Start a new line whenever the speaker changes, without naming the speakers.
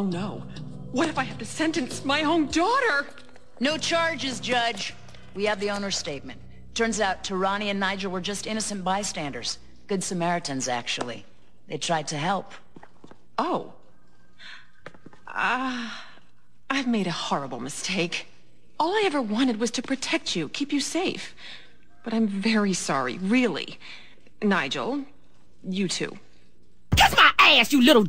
Oh no. What if I have to sentence my own daughter?
No charges, Judge. We have the owner's statement. Turns out Taranee and Nigel were just innocent bystanders. Good Samaritans, actually. They tried to help.
Oh. Ah. Uh, I've made a horrible mistake. All I ever wanted was to protect you, keep you safe. But I'm very sorry, really. Nigel, you too.
Kiss my ass, you little